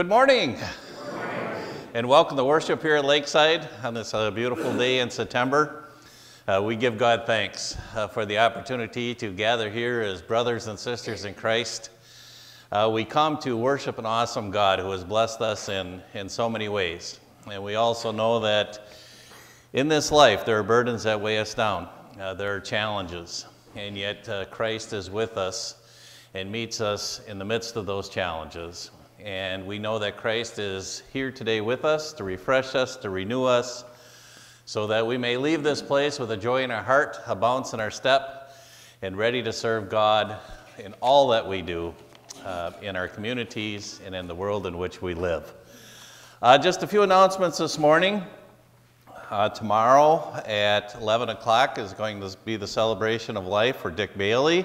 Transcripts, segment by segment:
Good morning. And welcome to worship here at Lakeside on this uh, beautiful day in September. Uh, we give God thanks uh, for the opportunity to gather here as brothers and sisters in Christ. Uh, we come to worship an awesome God who has blessed us in, in so many ways. And we also know that in this life there are burdens that weigh us down, uh, there are challenges, and yet uh, Christ is with us and meets us in the midst of those challenges. And we know that Christ is here today with us to refresh us, to renew us, so that we may leave this place with a joy in our heart, a bounce in our step, and ready to serve God in all that we do uh, in our communities and in the world in which we live. Uh, just a few announcements this morning. Uh, tomorrow at 11 o'clock is going to be the celebration of life for Dick Bailey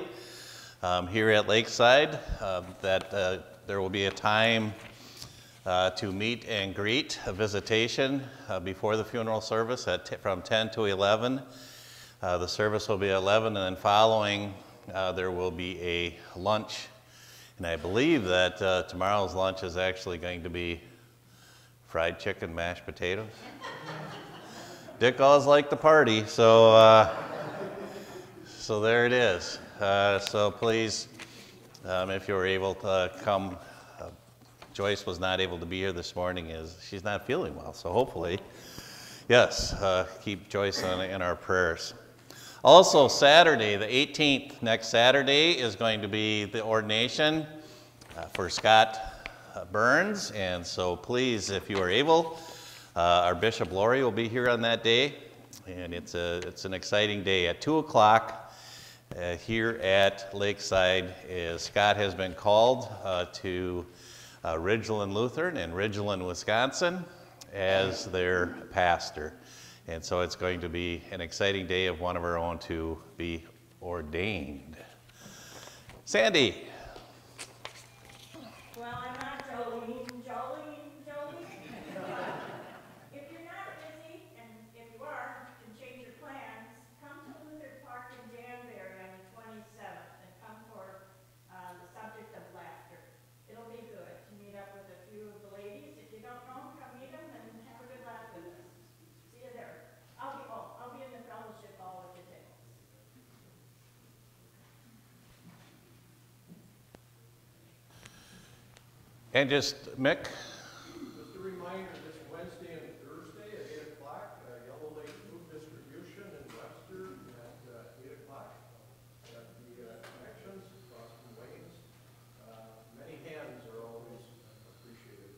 um, here at Lakeside. Uh, that there will be a time uh, to meet and greet, a visitation uh, before the funeral service at from 10 to 11. Uh, the service will be 11, and then following, uh, there will be a lunch. And I believe that uh, tomorrow's lunch is actually going to be fried chicken, mashed potatoes. Dick always liked the party, so, uh, so there it is. so please um, if you're able to come, uh, Joyce was not able to be here this morning as she's not feeling well. So hopefully, yes, uh, keep Joyce on, in our prayers. Also, Saturday, the 18th, next Saturday, is going to be the ordination uh, for Scott uh, Burns. And so please, if you are able, uh, our Bishop Laurie will be here on that day. And it's, a, it's an exciting day at 2 o'clock uh, here at Lakeside is Scott has been called uh, to uh, Ridgeland Lutheran in Ridgeland, Wisconsin as their pastor. And so it's going to be an exciting day of one of our own to be ordained. Sandy. And just, Mick? Just a reminder, this Wednesday and Thursday at 8 o'clock, uh, Yellow Lake Food Distribution in Webster at uh, 8 o'clock. At the uh, connections across Wayne's. Many hands are always appreciated.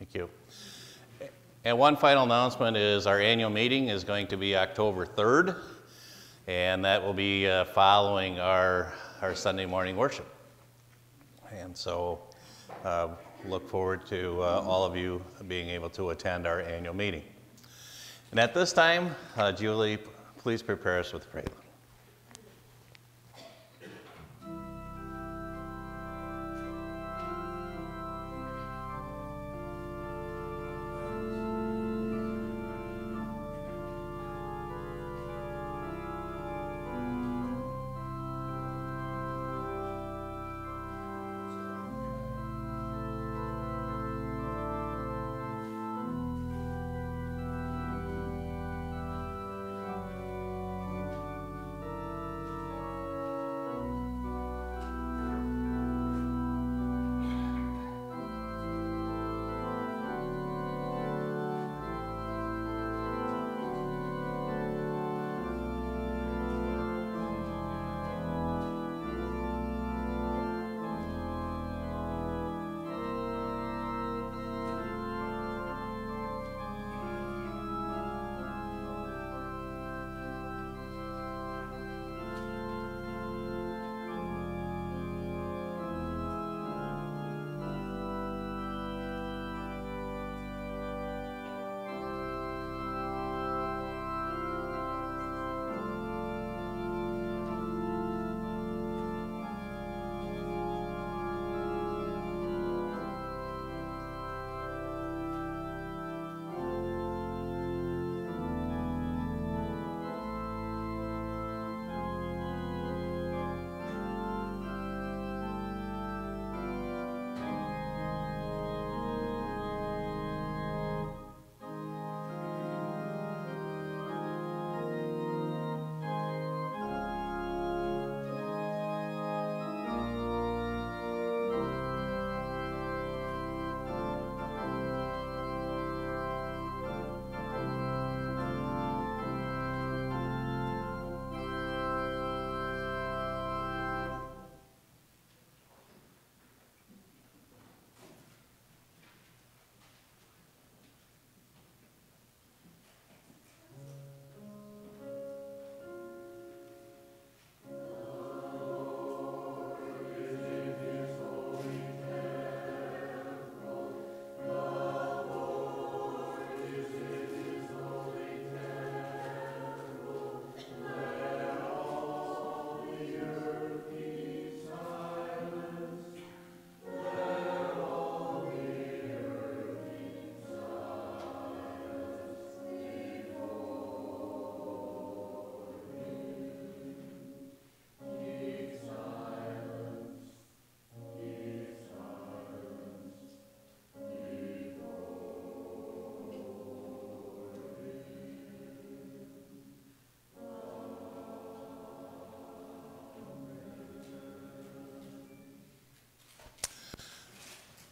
Thank you. And one final announcement is our annual meeting is going to be October 3rd, and that will be uh, following our, our Sunday morning worship. And so uh, look forward to uh, all of you being able to attend our annual meeting. And at this time, uh, Julie, please prepare us with the prayer.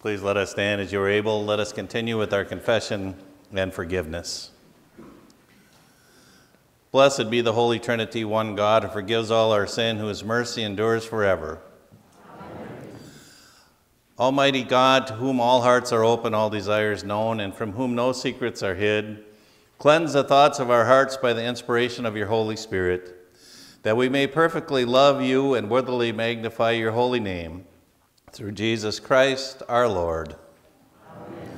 Please let us stand as you are able. Let us continue with our confession and forgiveness. Blessed be the Holy Trinity, one God, who forgives all our sin, whose mercy endures forever. Amen. Almighty God, to whom all hearts are open, all desires known, and from whom no secrets are hid, cleanse the thoughts of our hearts by the inspiration of your Holy Spirit, that we may perfectly love you and worthily magnify your holy name. Through Jesus Christ our Lord. Amen.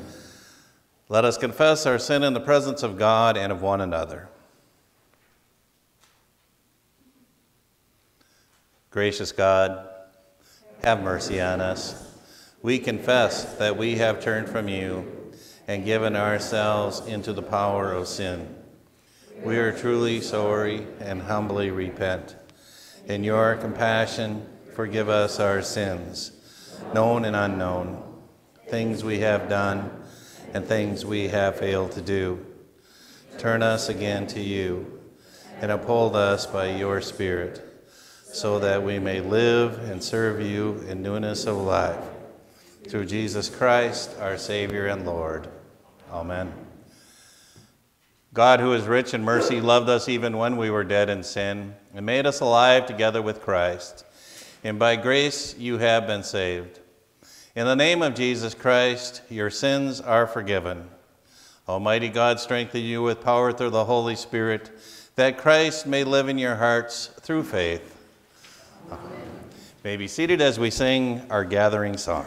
Let us confess our sin in the presence of God and of one another. Gracious God, have mercy on us. We confess that we have turned from you and given ourselves into the power of sin. We are truly sorry and humbly repent. In your compassion, forgive us our sins, known and unknown, things we have done and things we have failed to do. Turn us again to you and uphold us by your Spirit so that we may live and serve you in newness of life. Through Jesus Christ, our Savior and Lord. Amen. God, who is rich in mercy, loved us even when we were dead in sin and made us alive together with Christ. And by grace you have been saved. In the name of Jesus Christ, your sins are forgiven. Almighty God, strengthen you with power through the Holy Spirit, that Christ may live in your hearts through faith May be seated as we sing our gathering song.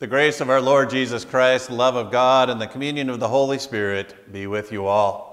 The grace of our Lord Jesus Christ, love of God, and the communion of the Holy Spirit be with you all.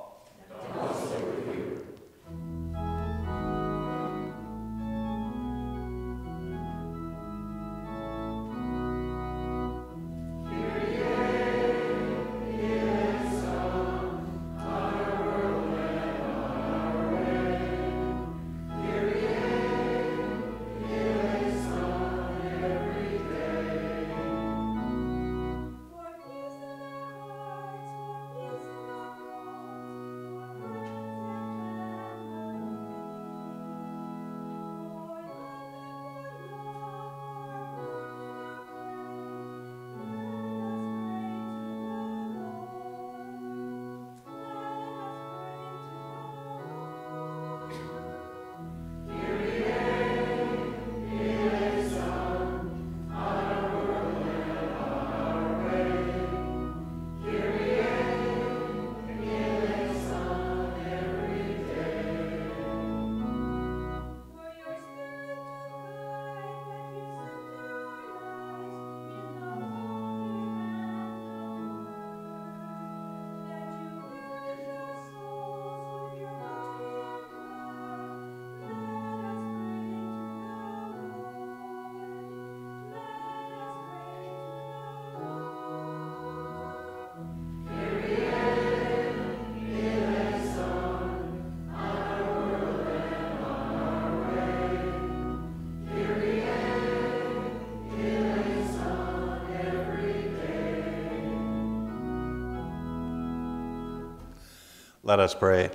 Let us pray.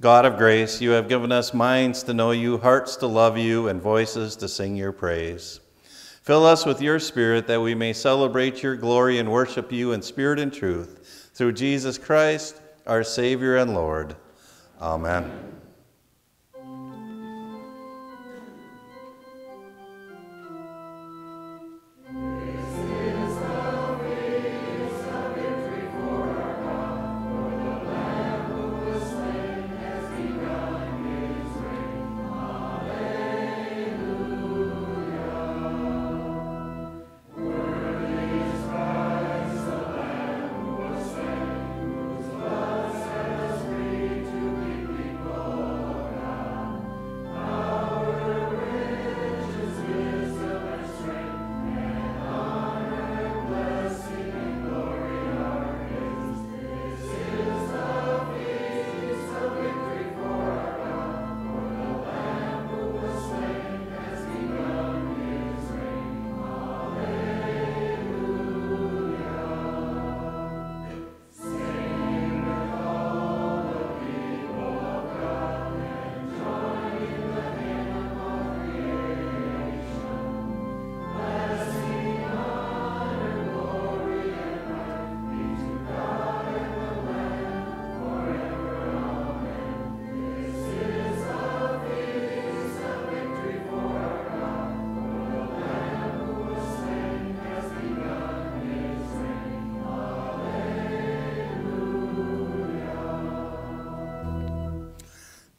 God of grace, you have given us minds to know you, hearts to love you, and voices to sing your praise. Fill us with your Spirit that we may celebrate your glory and worship you in spirit and truth. Through Jesus Christ, our Savior and Lord. Amen.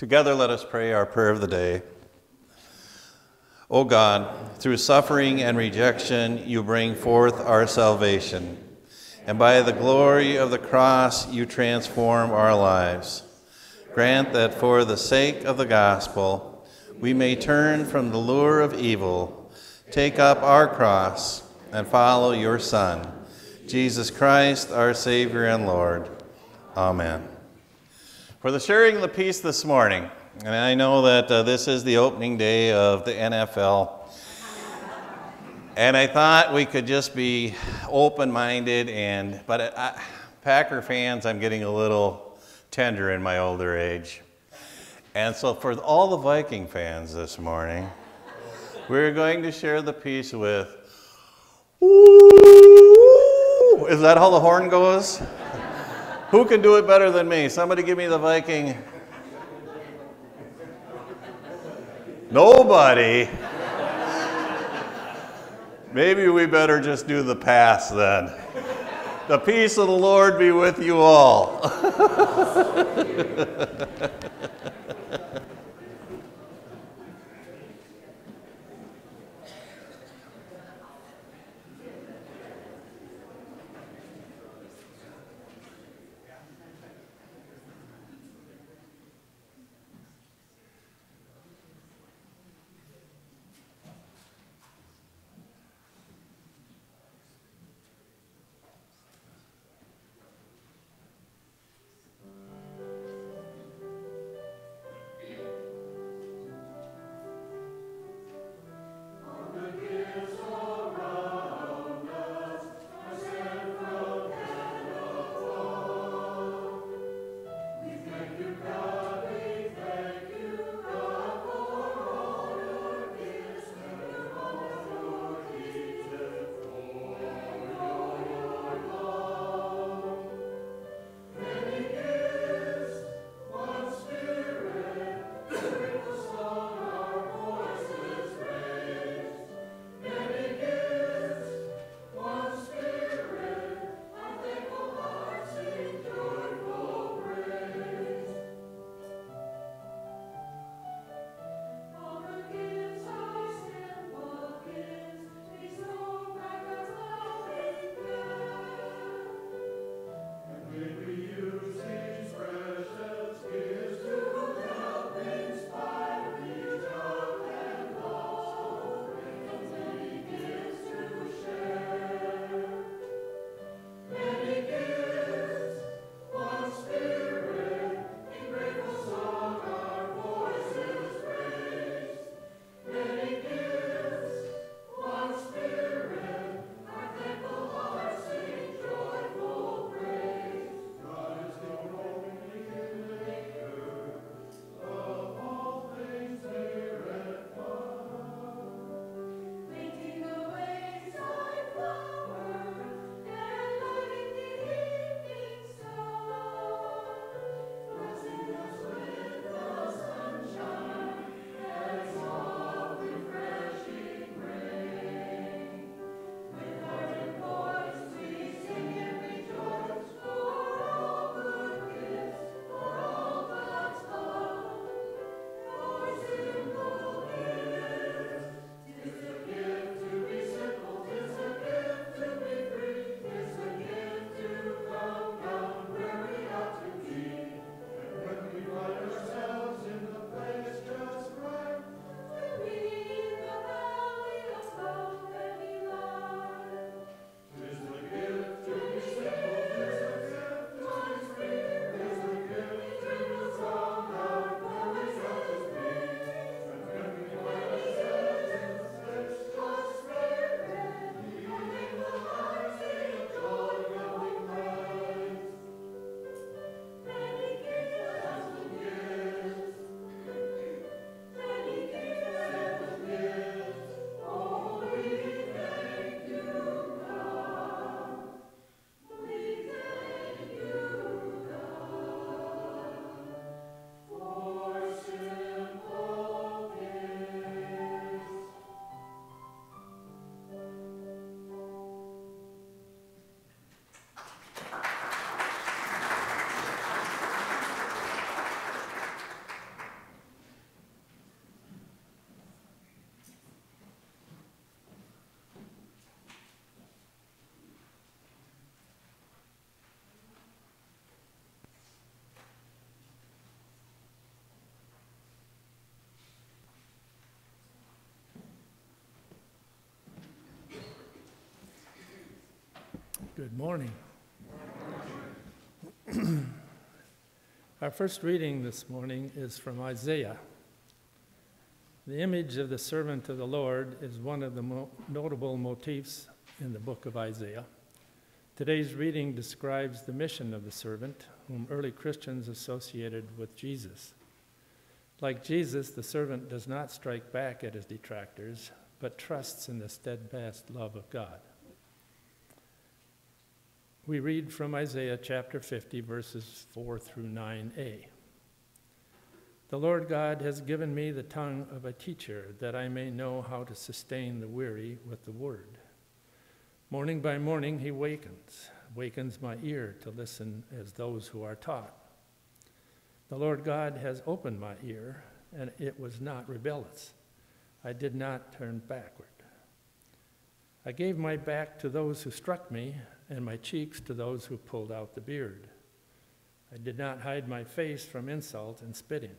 Together, let us pray our prayer of the day. O God, through suffering and rejection, you bring forth our salvation, and by the glory of the cross, you transform our lives. Grant that for the sake of the gospel, we may turn from the lure of evil, take up our cross, and follow your Son, Jesus Christ, our Savior and Lord. Amen for the sharing of the peace this morning. And I know that uh, this is the opening day of the NFL. And I thought we could just be open minded, and but uh, I, Packer fans, I'm getting a little tender in my older age. And so, for all the Viking fans this morning, we're going to share the peace with. Ooh, is that how the horn goes? Who can do it better than me? Somebody give me the Viking. Nobody. Maybe we better just do the pass then. The peace of the Lord be with you all. Good morning. Our first reading this morning is from Isaiah. The image of the servant of the Lord is one of the mo- notable motifs in the book of Isaiah. Today's reading describes the mission of the servant, whom early Christians associated with Jesus. Like Jesus, the servant does not strike back at his detractors, but trusts in the steadfast love of God. We read from Isaiah chapter 50, verses 4 through 9a. The Lord God has given me the tongue of a teacher, that I may know how to sustain the weary with the word. Morning by morning he wakens, wakens my ear to listen as those who are taught. The Lord God has opened my ear, and it was not rebellious. I did not turn backward. I gave my back to those who struck me, and my cheeks to those who pulled out the beard. I did not hide my face from insult and spitting.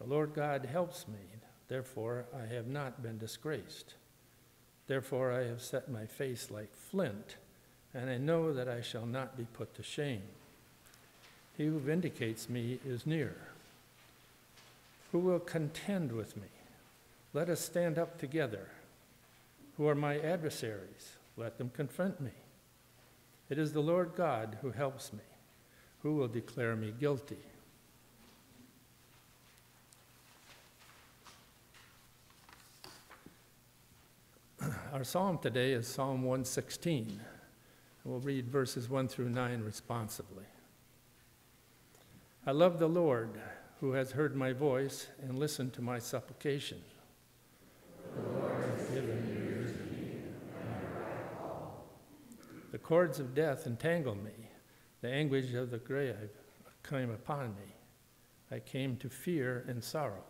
The Lord God helps me, therefore I have not been disgraced. Therefore I have set my face like flint, and I know that I shall not be put to shame. He who vindicates me is near. Who will contend with me? Let us stand up together. Who are my adversaries? Let them confront me. It is the Lord God who helps me. Who will declare me guilty? Our psalm today is Psalm 116. We'll read verses 1 through 9 responsively. I love the Lord who has heard my voice and listened to my supplication. Lord has given me ears to hear, The cords of death entangle me. The anguish of the grave came upon me. I came to fear and sorrow.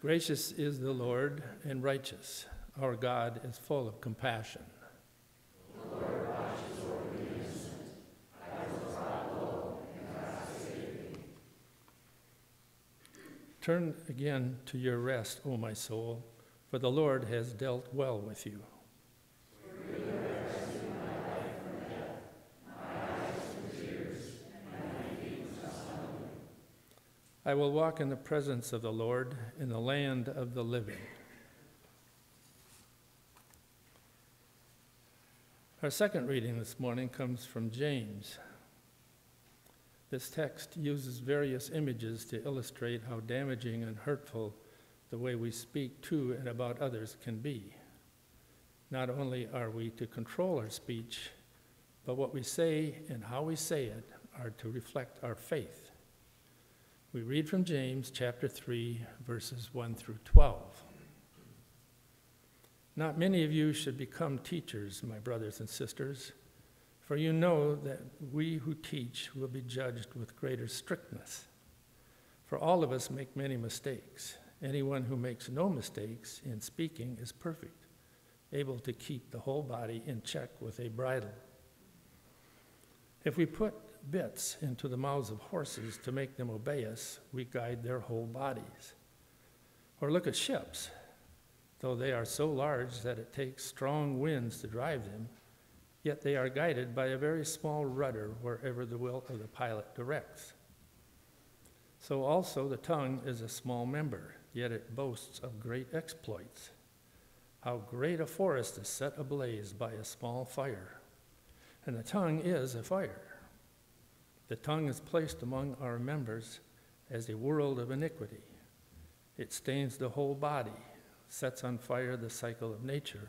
Gracious is the Lord and righteous. Our God is full of compassion. Turn again to your rest, O my soul, for the Lord has dealt well with you. I will walk in the presence of the Lord in the land of the living. Our second reading this morning comes from James. This text uses various images to illustrate how damaging and hurtful the way we speak to and about others can be. Not only are we to control our speech, but what we say and how we say it are to reflect our faith. We read from James chapter 3, verses 1 through 12. Not many of you should become teachers, my brothers and sisters, for you know that we who teach will be judged with greater strictness. For all of us make many mistakes. Anyone who makes no mistakes in speaking is perfect, able to keep the whole body in check with a bridle. If we put bits into the mouths of horses to make them obey us, we guide their whole bodies. Or look at ships. Though they are so large that it takes strong winds to drive them, yet they are guided by a very small rudder wherever the will of the pilot directs. So also the tongue is a small member, yet it boasts of great exploits. How great a forest is set ablaze by a small fire. And the tongue is a fire. The tongue is placed among our members as a world of iniquity. It stains the whole body, sets on fire the cycle of nature,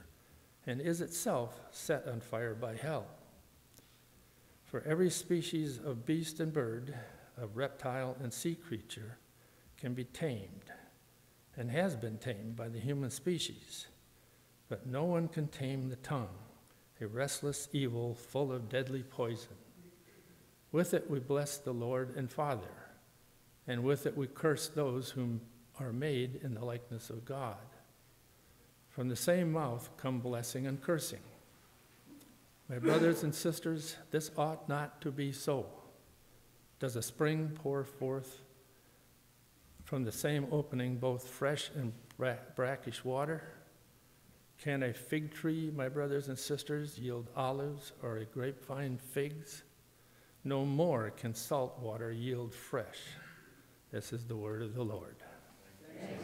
and is itself set on fire by hell. For every species of beast and bird, of reptile and sea creature, can be tamed, and has been tamed by the human species. But no one can tame the tongue, a restless evil full of deadly poison. With it we bless the Lord and Father, and with it we curse those whom are made in the likeness of God. From the same mouth come blessing and cursing. My brothers and sisters, this ought not to be so. Does a spring pour forth from the same opening both fresh and brackish water? Can a fig tree, my brothers and sisters, yield olives or a grapevine figs? No more can salt water yield fresh. This is the word of the Lord. Hallelujah,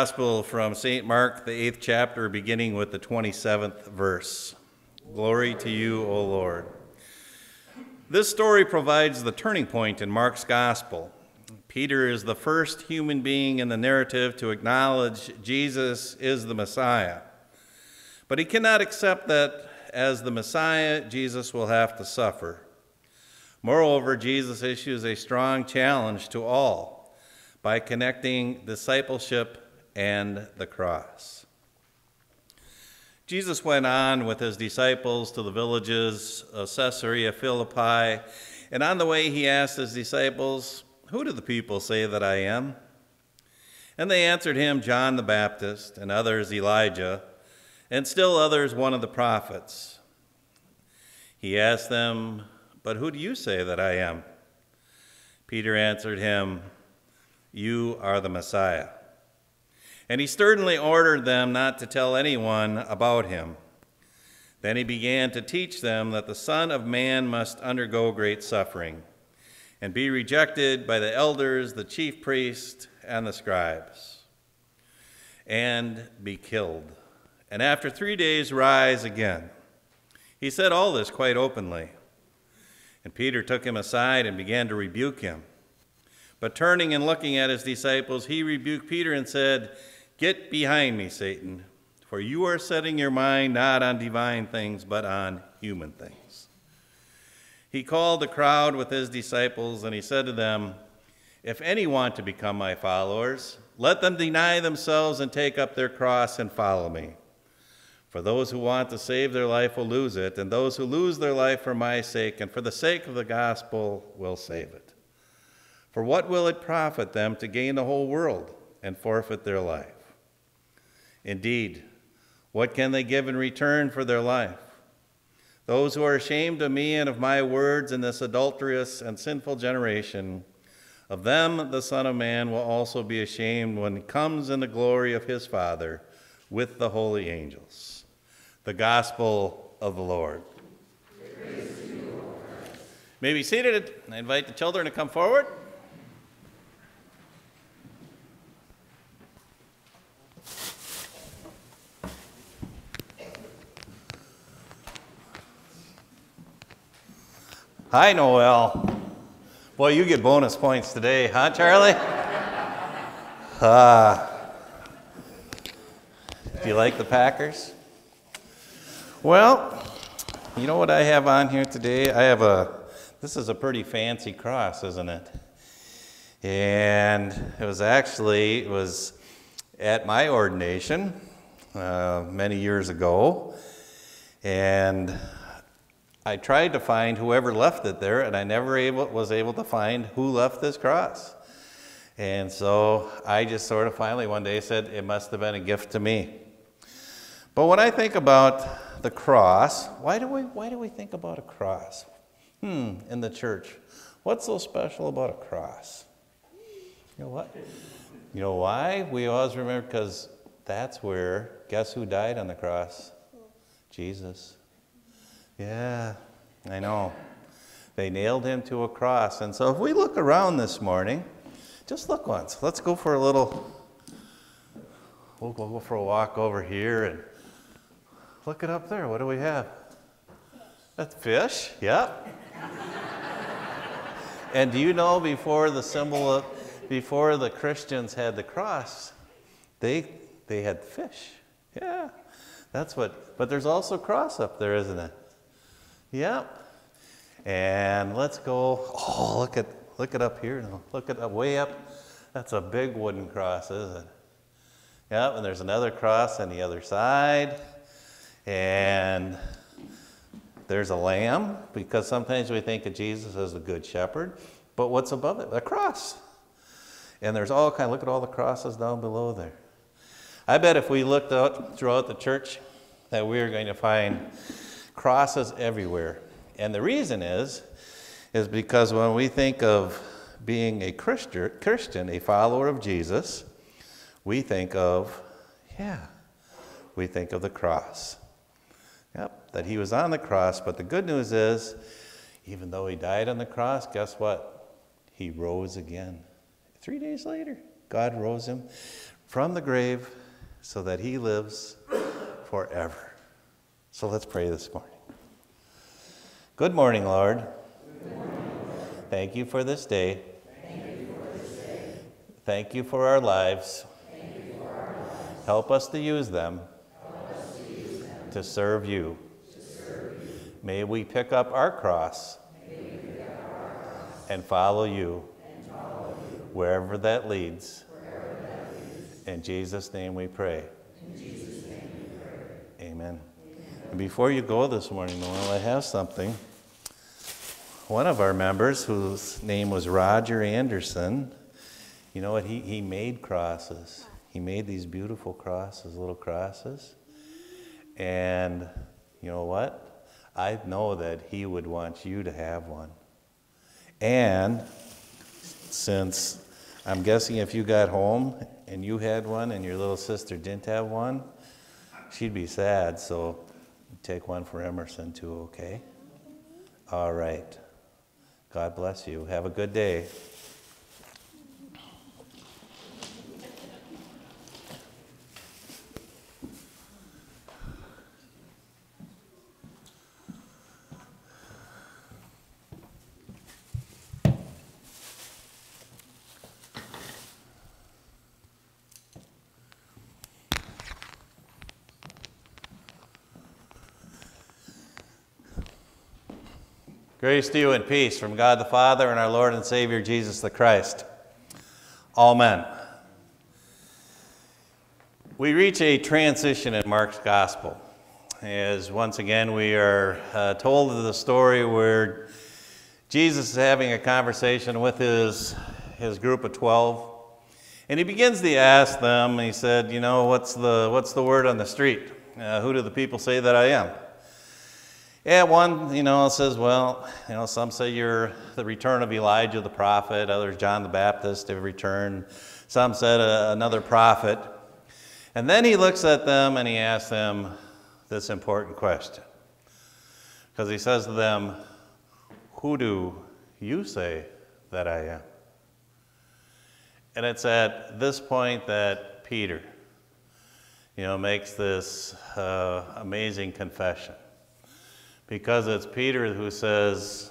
Gospel from St. Mark, the eighth chapter, beginning with the 27th verse. Glory to you, O Lord. This story provides the turning point in Mark's Gospel. Peter is the first human being in the narrative to acknowledge Jesus is the Messiah. But he cannot accept that as the Messiah, Jesus will have to suffer. Moreover, Jesus issues a strong challenge to all by connecting discipleship and the cross. Jesus went on with his disciples to the villages of Caesarea Philippi, and on the way he asked his disciples, Who do the people say that I am? And they answered him, John the Baptist, and others Elijah, and still others one of the prophets. He asked them, But who do you say that I am? Peter answered him, You are the Messiah. And he sternly ordered them not to tell anyone about him. Then he began to teach them that the Son of Man must undergo great suffering and be rejected by the elders, the chief priests, and the scribes, and be killed, and after three days rise again. He said all this quite openly. And Peter took him aside and began to rebuke him. But turning and looking at his disciples, he rebuked Peter and said, Get behind me, Satan, for you are setting your mind not on divine things, but on human things. He called the crowd with his disciples, and he said to them, If any want to become my followers, let them deny themselves and take up their cross and follow me. For those who want to save their life will lose it, and those who lose their life for my sake and for the sake of the gospel will save it. For what will it profit them to gain the whole world and forfeit their life? Indeed, what can they give in return for their life? Those who are ashamed of me and of my words in this adulterous and sinful generation, of them the Son of Man will also be ashamed when he comes in the glory of his Father with the holy angels. The Gospel of the Lord. May be seated. I invite the children to come forward. Hi, Noel. Boy, you get bonus points today, huh, Charlie? Ah. do you like the Packers? Well, you know what I have on here today? I have a, this is a pretty fancy cross, isn't it? And it was actually, it was at my ordination uh, many years ago. And I tried to find whoever left it there, and I never able, was able to find who left this cross. And so I just sort of finally one day said, it must have been a gift to me. But when I think about the cross, why do we, why do we think about a cross? Hmm, in the church. What's so special about a cross? You know what? You know why? We always remember because that's where, guess who died on the cross? Jesus. Yeah, I know. They nailed him to a cross. And so if we look around this morning, just look once. Let's go for a little, we'll go for a walk over here and look it up there. What do we have? That's fish. Yep. and do you know before the symbol of, before the Christians had the cross, they they had fish. Yeah. That's what but there's also cross up there, isn't it? Yep. And let's go. Oh, look at look it up here. Look at that way up. That's a big wooden cross, isn't it? Yep, and there's another cross on the other side. And there's a lamb, because sometimes we think of Jesus as the good shepherd. But what's above it? A cross. And there's all kind, look at all the crosses down below there. I bet if we looked out throughout the church that we are going to find crosses everywhere. And the reason is, is because when we think of being a Christian, a follower of Jesus, we think of, yeah, we think of the cross. Yep, that he was on the cross, but the good news is, even though he died on the cross, guess what? He rose again. Three days later, God rose him from the grave so that he lives forever. So let's pray this morning. Good morning, Lord. Thank you for this day. Thank you for. Thank you for our lives. Our lives. Help us to use them, to, serve you. to serve you. May we pick up our cross, up our cross and, follow you, and follow you wherever that leads. Wherever that leads. In Jesus' we pray. Jesus name we pray. Amen. And before you go this morning, Noel, I have something one of our members, whose name was Roger Anderson, you know what? He, he made crosses. He made these beautiful crosses, little crosses. And you know what? I know that he would want you to have one. And since I'm guessing if you got home and you had one and your little sister didn't have one, she'd be sad. So take one for Emerson too, okay? All right. God bless you. Have a good day. Grace to you and peace from God the Father and our Lord and Savior Jesus the Christ. Amen. We reach a transition in Mark's Gospel as once again we are uh, told of the story where Jesus is having a conversation with his, his group of 12. And he begins to ask them, he said, You know, what's the, what's the word on the street? Uh, who do the people say that I am? Yeah, one, you know, says, well, you know, some say you're the return of Elijah the prophet, others John the Baptist have returned. Some said uh, another prophet. And then he looks at them and he asks them this important question. Because he says to them, Who do you say that I am? And it's at this point that Peter, you know, makes this uh, amazing confession because it's Peter who says,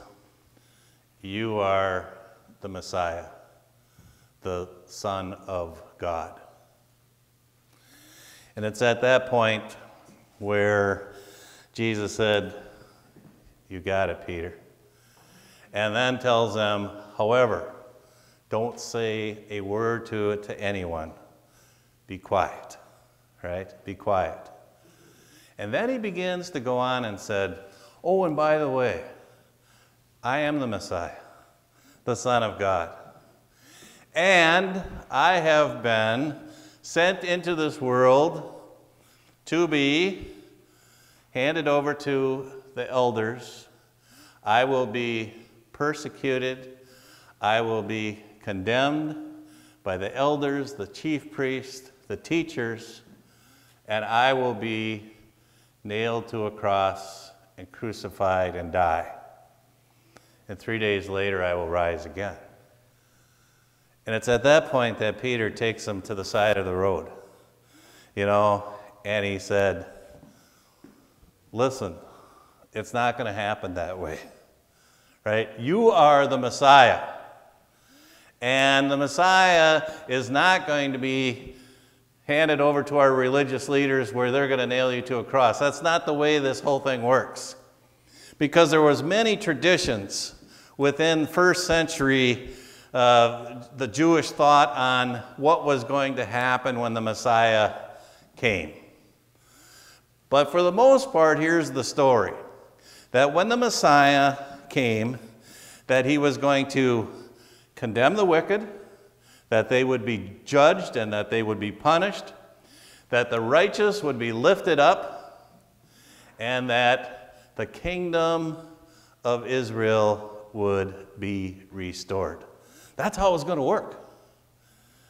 You are the Messiah, the Son of God. And it's at that point where Jesus said, You got it, Peter. And then tells them, However, don't say a word to it to anyone. Be quiet, right? Be quiet. And then he begins to go on and said, Oh, and by the way, I am the Messiah, the Son of God. And I have been sent into this world to be handed over to the elders. I will be persecuted. I will be condemned by the elders, the chief priests, the teachers, and I will be nailed to a cross and crucified and die. And three days later, I will rise again. And it's at that point that Peter takes him to the side of the road, you know, and he said, Listen, it's not going to happen that way, right? You are the Messiah. And the Messiah is not going to be handed over to our religious leaders where they're going to nail you to a cross. That's not the way this whole thing works. Because there was many traditions within first century uh, the Jewish thought on what was going to happen when the Messiah came. But for the most part, here's the story that when the Messiah came, that he was going to condemn the wicked, that they would be judged and that they would be punished, that the righteous would be lifted up, and that the kingdom of Israel would be restored. That's how it was going to work.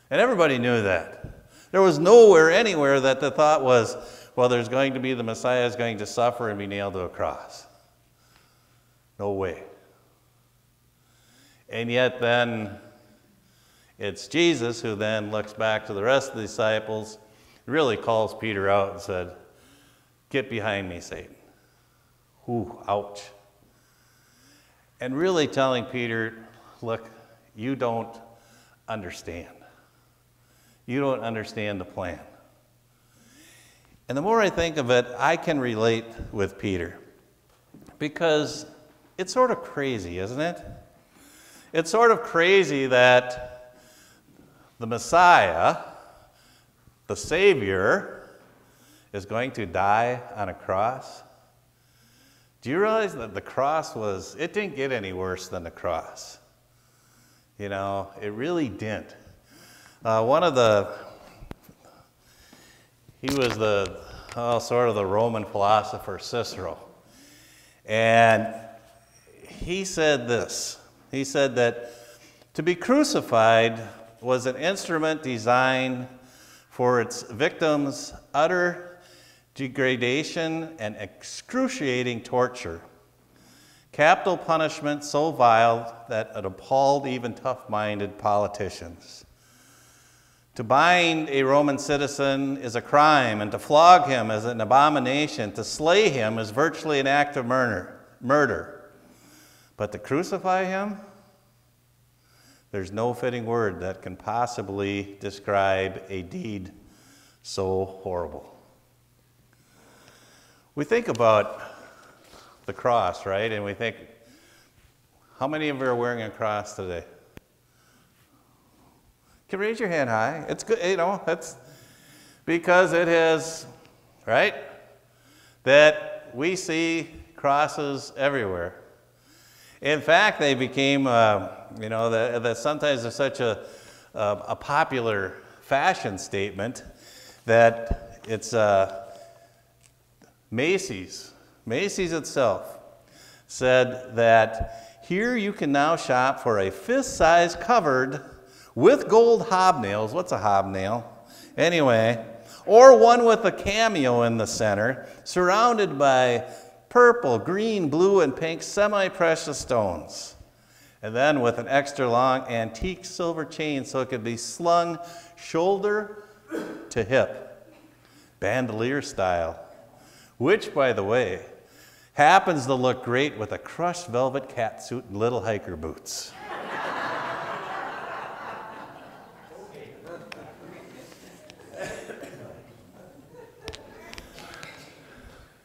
And everybody knew that. There was nowhere, anywhere that the thought was, well, there's going to be the Messiah is going to suffer and be nailed to a cross. No way. And yet, then, it's Jesus who then looks back to the rest of the disciples, really calls Peter out and said, Get behind me, Satan. Ooh, ouch. And really telling Peter, Look, you don't understand. You don't understand the plan. And the more I think of it, I can relate with Peter because it's sort of crazy, isn't it? It's sort of crazy that the Messiah, the Savior, is going to die on a cross. Do you realize that the cross was, it didn't get any worse than the cross? You know, it really didn't. Uh, one of the, he was the, oh, sort of the Roman philosopher Cicero. And he said this he said that to be crucified was an instrument designed for its victims' utter degradation and excruciating torture. Capital punishment so vile that it appalled even tough minded politicians. To bind a Roman citizen is a crime, and to flog him is an abomination. To slay him is virtually an act of murder. murder. But to crucify him, there's no fitting word that can possibly describe a deed so horrible. We think about the cross, right? And we think, how many of you are wearing a cross today? Can raise your hand high. It's good, you know, that's because it is, right? That we see crosses everywhere. In fact, they became, uh, you know, that, that sometimes there's such a, a, a, popular fashion statement that it's uh, Macy's. Macy's itself said that here you can now shop for a fist size covered with gold hobnails. What's a hobnail? Anyway, or one with a cameo in the center, surrounded by purple, green, blue, and pink semi precious stones. And then with an extra long antique silver chain so it could be slung shoulder to hip, bandolier style, which, by the way, happens to look great with a crushed velvet catsuit and little hiker boots.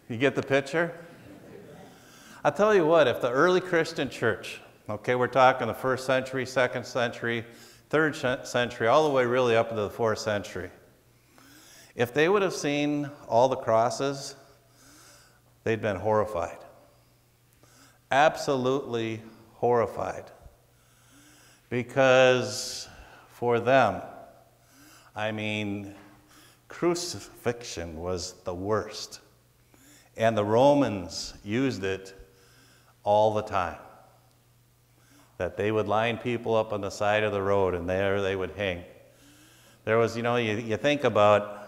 You get the picture? I'll tell you what, if the early Christian church, okay, we're talking the first century, second century, third century, all the way really up into the fourth century, if they would have seen all the crosses, they'd been horrified. Absolutely horrified. Because for them, I mean, crucifixion was the worst. And the Romans used it all the time. That they would line people up on the side of the road and there they would hang. There was, you know, you, you think about,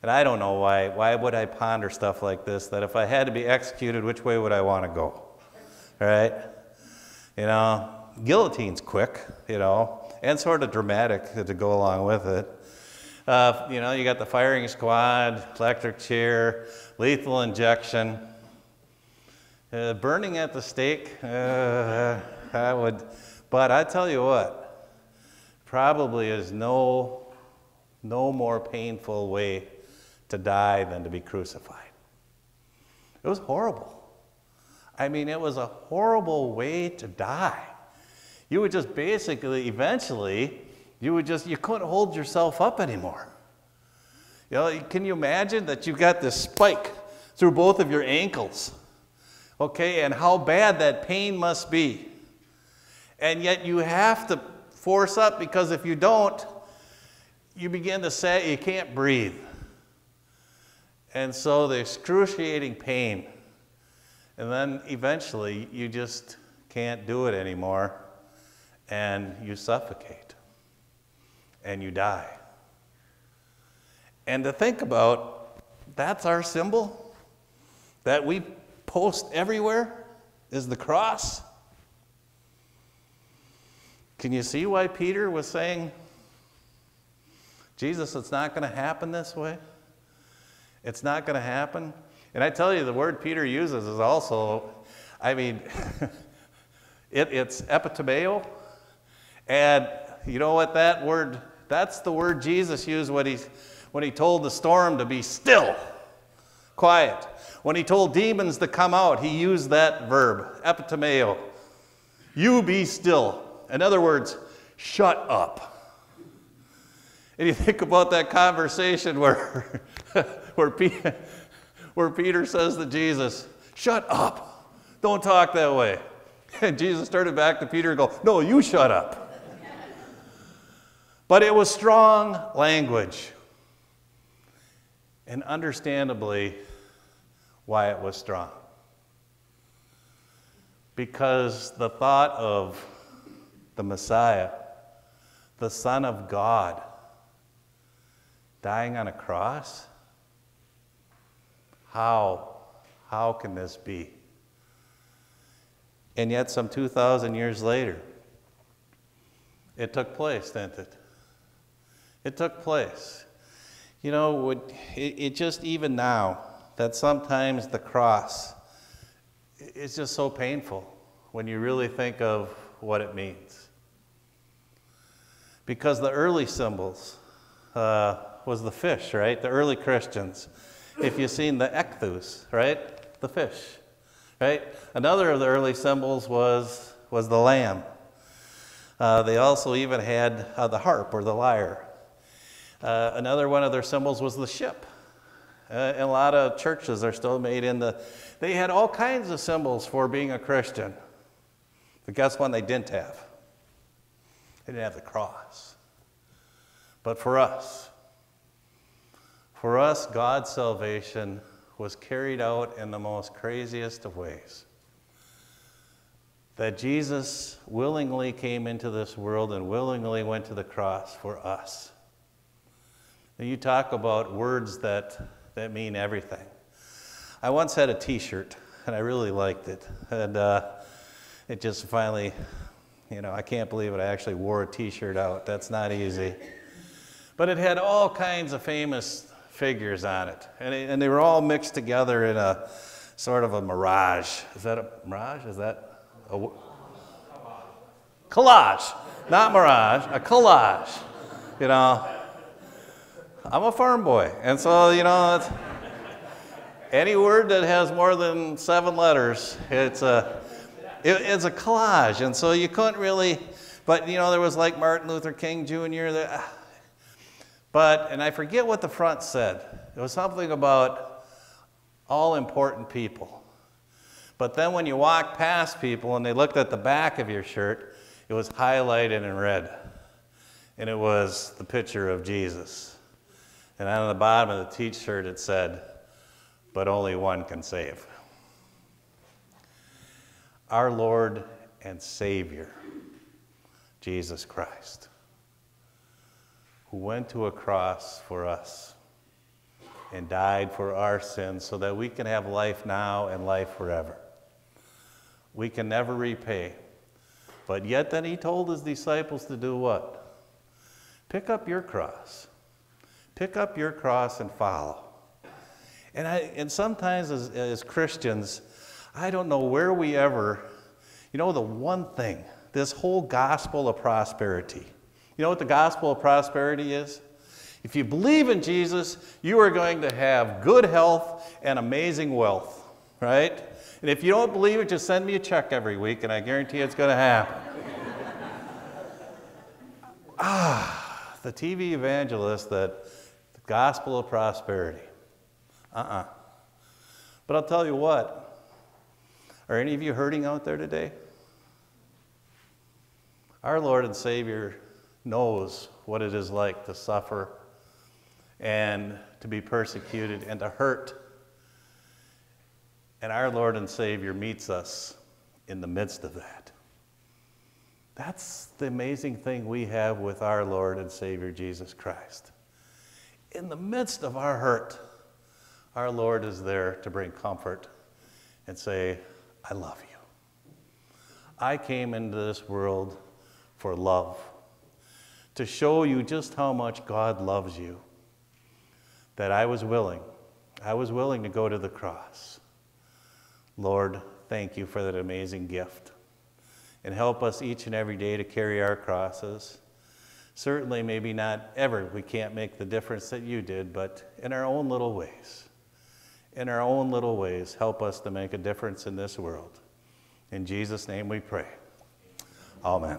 And I don't know why. Why would I ponder stuff like this? That if I had to be executed, which way would I want to go? Right? You know, guillotine's quick, you know, and sort of dramatic to go along with it. Uh, you know, you got the firing squad, electric chair, lethal injection. Uh, burning at the stake, uh, I would, but I tell you what, probably is no, no more painful way to die than to be crucified. It was horrible. I mean, it was a horrible way to die. You would just basically, eventually, you would just, you couldn't hold yourself up anymore. You know, can you imagine that you've got this spike through both of your ankles? Okay, and how bad that pain must be. And yet you have to force up because if you don't, you begin to say you can't breathe. And so the excruciating pain. And then eventually you just can't do it anymore and you suffocate and you die. And to think about, that's our symbol that we post everywhere is the cross. Can you see why Peter was saying, Jesus, it's not going to happen this way? It's not going to happen. And I tell you, the word Peter uses is also, I mean, it, it's epitimao. And you know what that word, that's the word Jesus used when he, when he told the storm to be still, quiet. When he told demons to come out, he used that verb, epitimao. You be still. In other words, shut up. And you think about that conversation where, where, Peter, where Peter says to Jesus, Shut up. Don't talk that way. And Jesus started back to Peter and go, No, you shut up. But it was strong language. And understandably, why it was strong. Because the thought of the Messiah, the Son of God, dying on a cross, how, how can this be? And yet, some 2,000 years later, it took place, didn't it? It took place. You know, it, it just even now, that sometimes the cross is just so painful when you really think of what it means. Because the early symbols uh, was the fish, right? The early Christians. If you've seen the ichthus, right? The fish, right? Another of the early symbols was, was the lamb. Uh, they also even had uh, the harp or the lyre. Uh, another one of their symbols was the ship. Uh, and a lot of churches are still made in the. They had all kinds of symbols for being a Christian. But guess what they didn't have? They didn't have the cross. But for us, for us, God's salvation was carried out in the most craziest of ways. That Jesus willingly came into this world and willingly went to the cross for us. You talk about words that, that mean everything. I once had a t shirt, and I really liked it. And uh, it just finally, you know, I can't believe it. I actually wore a t shirt out. That's not easy. But it had all kinds of famous figures on it. And, it, and they were all mixed together in a sort of a mirage. Is that a mirage? Is that a collage? Not mirage, a collage. You know, I'm a farm boy. And so, you know, any word that has more than seven letters, it's a, it, it's a collage. And so you couldn't really, but, you know, there was like Martin Luther King Jr. That, but, and I forget what the front said. It was something about all important people. But then when you walked past people and they looked at the back of your shirt, it was highlighted in red. And it was the picture of Jesus. And on the bottom of the t shirt it said, But only one can save. Our Lord and Savior, Jesus Christ, who went to a cross for us, and died for our sins so that we can have life now and life forever. We can never repay. But yet, then he told his disciples to do what? Pick up your cross. Pick up your cross and follow. And, I, and sometimes as, as Christians, I don't know where we ever, you know, the one thing, this whole gospel of prosperity. You know what the gospel of prosperity is? If you believe in Jesus, you are going to have good health and amazing wealth, right? And if you don't believe it, just send me a check every week, and I guarantee it's going to happen. ah, the TV evangelist that the gospel of prosperity. Uh uh But I'll tell you what, are any of you hurting out there today? Our Lord and Savior knows what it is like to suffer and to be persecuted and to hurt. And our Lord and Savior meets us in the midst of that. That's the amazing thing we have with our Lord and Savior Jesus Christ. In the midst of our hurt, our Lord is there to bring comfort and say, I love you. I came into this world for love, to show you just how much God loves you that I was willing. I was willing to go to the cross. Lord, thank you for that amazing gift. And help us each and every day to carry our crosses. Certainly, maybe not ever, we can't make the difference that you did, but in our own little ways. In our own little ways, help us to make a difference in this world. In Jesus' name we pray. Amen.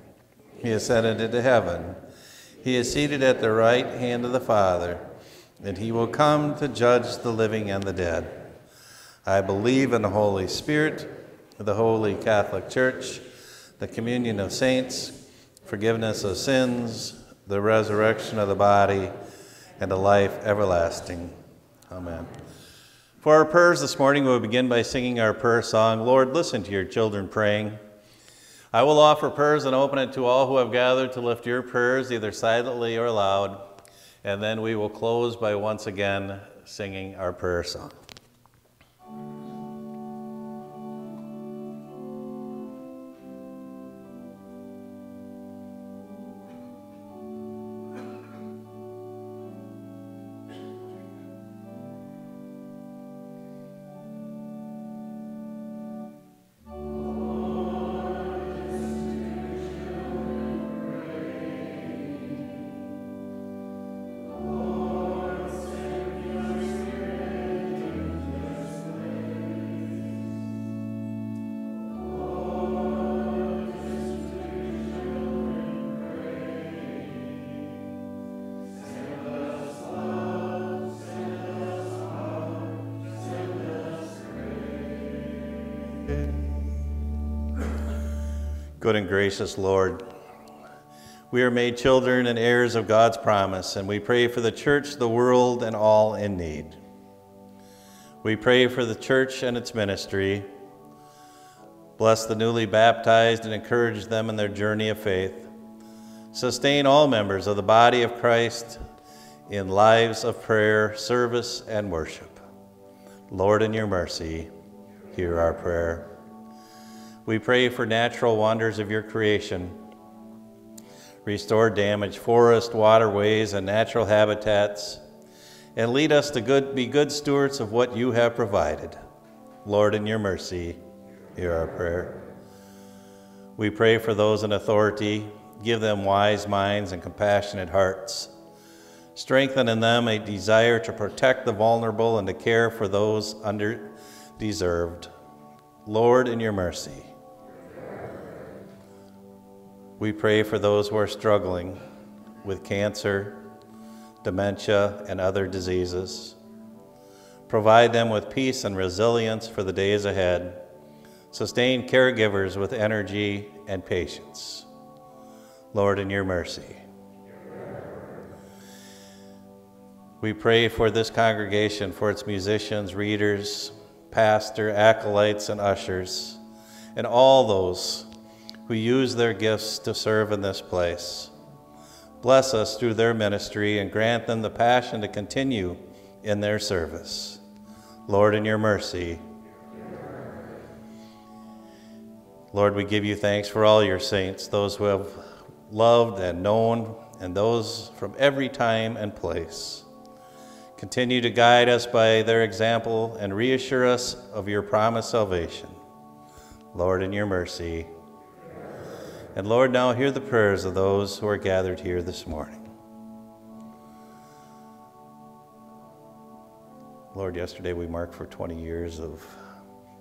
He ascended into heaven. He is seated at the right hand of the Father, and he will come to judge the living and the dead. I believe in the Holy Spirit, the Holy Catholic Church, the communion of saints, forgiveness of sins, the resurrection of the body, and a life everlasting. Amen. For our prayers this morning, we'll begin by singing our prayer song, Lord, listen to your children praying. I will offer prayers and open it to all who have gathered to lift your prayers, either silently or loud, and then we will close by once again singing our prayer song. Gracious Lord, we are made children and heirs of God's promise, and we pray for the church, the world, and all in need. We pray for the church and its ministry. Bless the newly baptized and encourage them in their journey of faith. Sustain all members of the body of Christ in lives of prayer, service, and worship. Lord, in your mercy, hear our prayer. We pray for natural wonders of your creation. Restore damaged forests, waterways, and natural habitats, and lead us to good, be good stewards of what you have provided. Lord, in your mercy, hear our prayer. We pray for those in authority. Give them wise minds and compassionate hearts. Strengthen in them a desire to protect the vulnerable and to care for those under deserved. Lord, in your mercy, we pray for those who are struggling with cancer, dementia, and other diseases. Provide them with peace and resilience for the days ahead. Sustain caregivers with energy and patience. Lord, in your mercy. We pray for this congregation, for its musicians, readers, pastor, acolytes, and ushers, and all those who use their gifts to serve in this place. Bless us through their ministry and grant them the passion to continue in their service. Lord, in your mercy, Lord, we give you thanks for all your saints, those who have loved and known, and those from every time and place. Continue to guide us by their example and reassure us of your promised salvation. Lord, in your mercy, and Lord, now hear the prayers of those who are gathered here this morning. Lord, yesterday we marked for 20 years of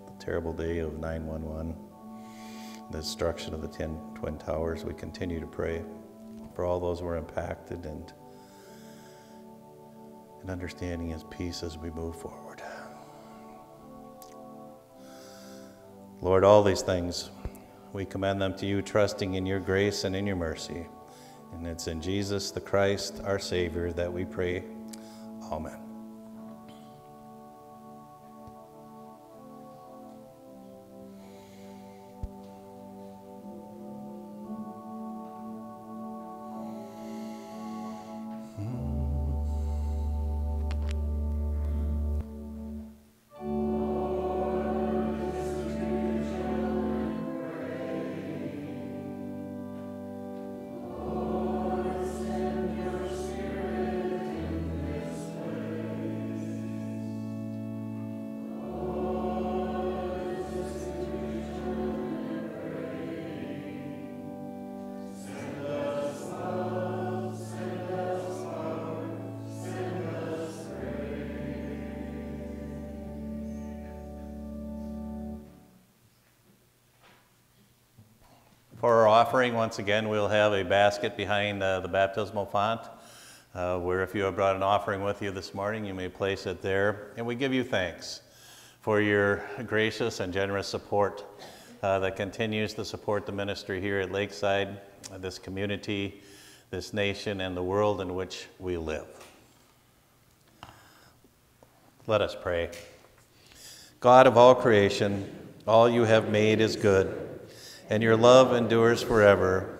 the terrible day of 911, the destruction of the 10 Twin Towers. We continue to pray for all those who are impacted and, and understanding His peace as we move forward. Lord, all these things we commend them to you, trusting in your grace and in your mercy. And it's in Jesus the Christ, our Savior, that we pray. Amen. Once again, we'll have a basket behind uh, the baptismal font uh, where if you have brought an offering with you this morning, you may place it there. And we give you thanks for your gracious and generous support uh, that continues to support the ministry here at Lakeside, this community, this nation, and the world in which we live. Let us pray. God of all creation, all you have made is good and your love endures forever.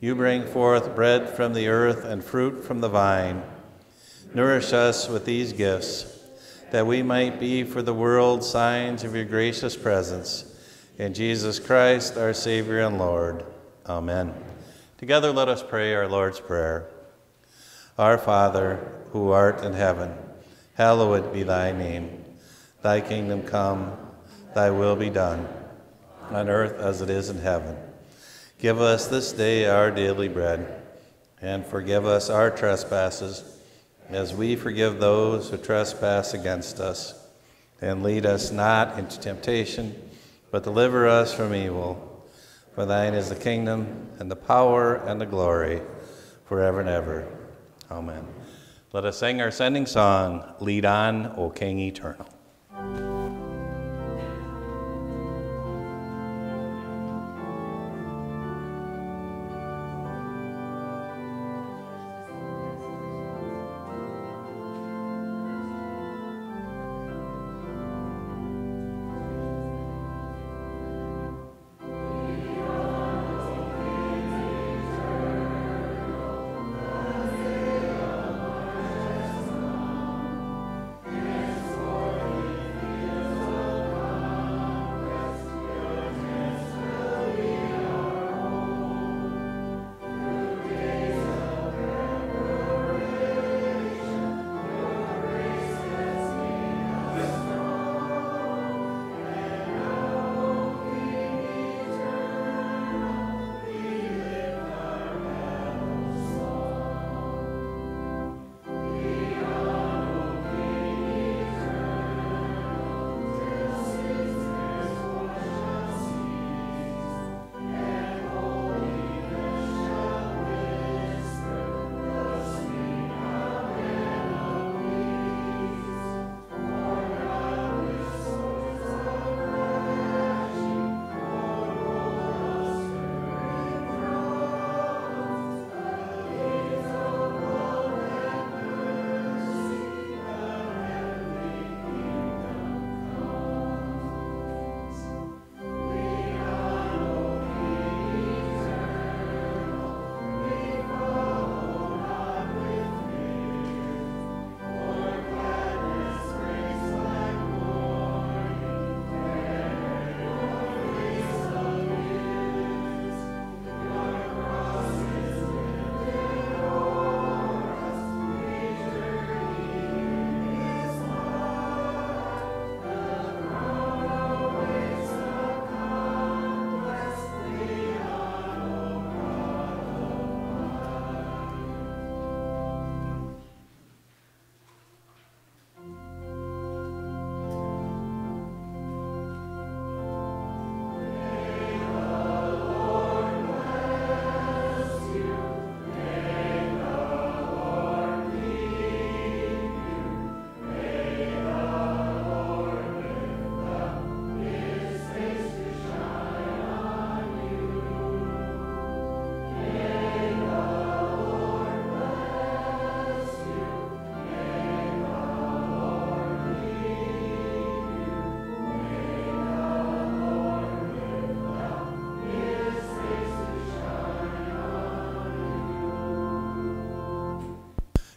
You bring forth bread from the earth and fruit from the vine. Nourish us with these gifts, that we might be for the world signs of your gracious presence. In Jesus Christ, our Savior and Lord. Amen. Together let us pray our Lord's Prayer. Our Father, who art in heaven, hallowed be thy name. Thy kingdom come, thy will be done on earth as it is in heaven. Give us this day our daily bread, and forgive us our trespasses, as we forgive those who trespass against us. And lead us not into temptation, but deliver us from evil. For thine is the kingdom, and the power, and the glory, forever and ever. Amen. Let us sing our sending song, Lead On, O King Eternal.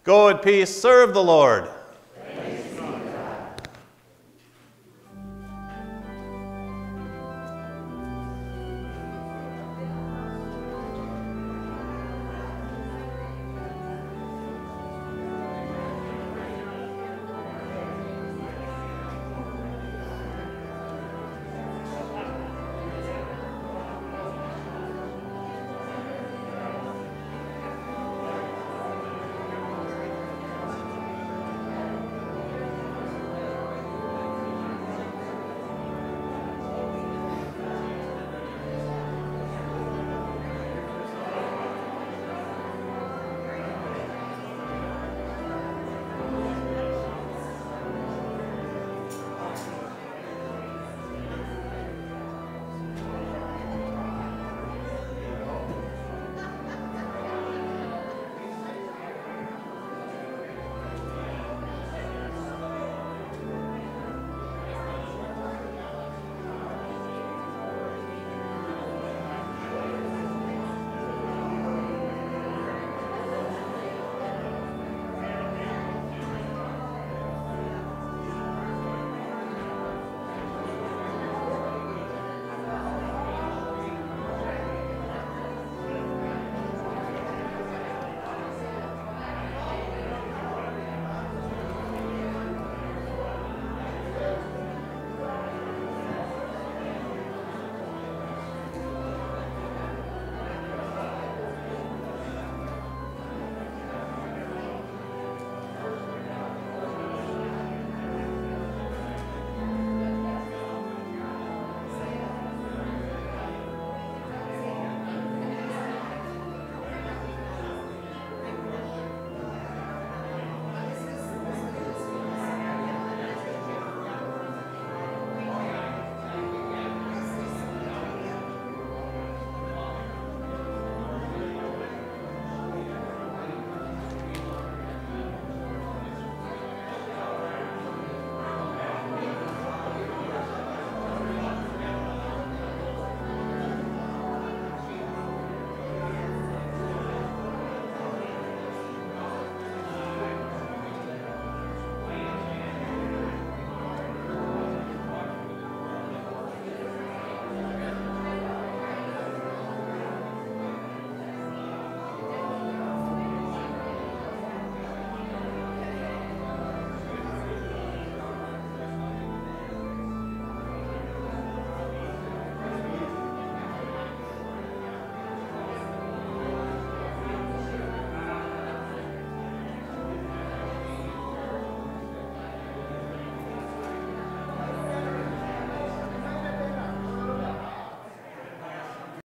Go in peace, serve the Lord.